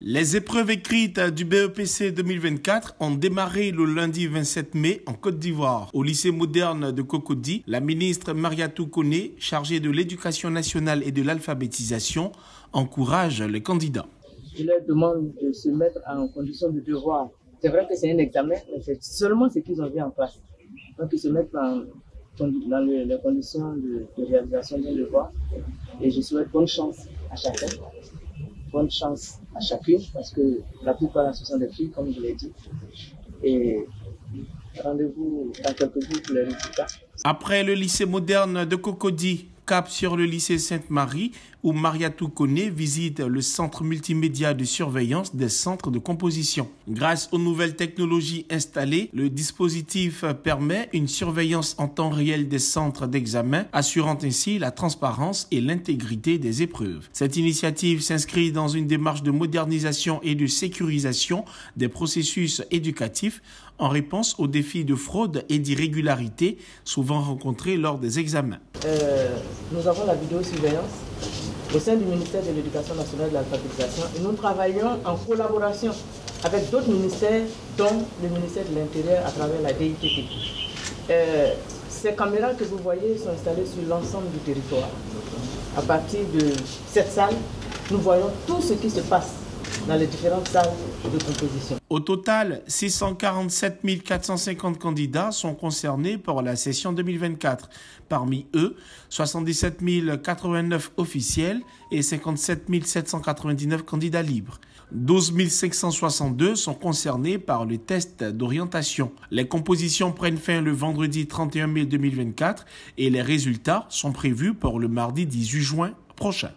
Les épreuves écrites du BEPC 2024 ont démarré le lundi 27 mai en Côte d'Ivoire. Au lycée moderne de Cocody, la ministre Mariatou Kone, chargée de l'éducation nationale et de l'alphabétisation, encourage les candidats. Je leur demande de se mettre en condition de devoir. C'est vrai que c'est un examen, mais c'est seulement ce qu'ils ont vu en classe. Donc ils se mettent dans les conditions de, réalisation d'un devoir. Et je souhaite bonne chance à chacun bonne chance à chacune parce que la plupart ce sont des filles, comme je l'ai dit. Et rendez-vous dans quelques jours pour les résultats. Après le lycée moderne de Cocody, cap sur le lycée Sainte-Marie où Maria Toukoné visite le centre multimédia de surveillance des centres de composition. Grâce aux nouvelles technologies installées, le dispositif permet une surveillance en temps réel des centres d'examen, assurant ainsi la transparence et l'intégrité des épreuves. Cette initiative s'inscrit dans une démarche de modernisation et de sécurisation des processus éducatifs en réponse aux défis de fraude et d'irrégularité souvent rencontrés lors des examens. Euh, nous avons la vidéosurveillance au sein du ministère de l'Éducation nationale de l'alphabétisation et nous travaillons en collaboration avec d'autres ministères, dont le ministère de l'Intérieur à travers la DITP. Euh, ces caméras que vous voyez sont installées sur l'ensemble du territoire. À partir de cette salle, nous voyons tout ce qui se passe dans les différentes salles de composition. Au total, 647 450 candidats sont concernés par la session 2024. Parmi eux, 77 089 officiels et 57 799 candidats libres. 12 562 sont concernés par le test d'orientation. Les compositions prennent fin le vendredi 31 mai 2024 et les résultats sont prévus pour le mardi 18 juin prochain.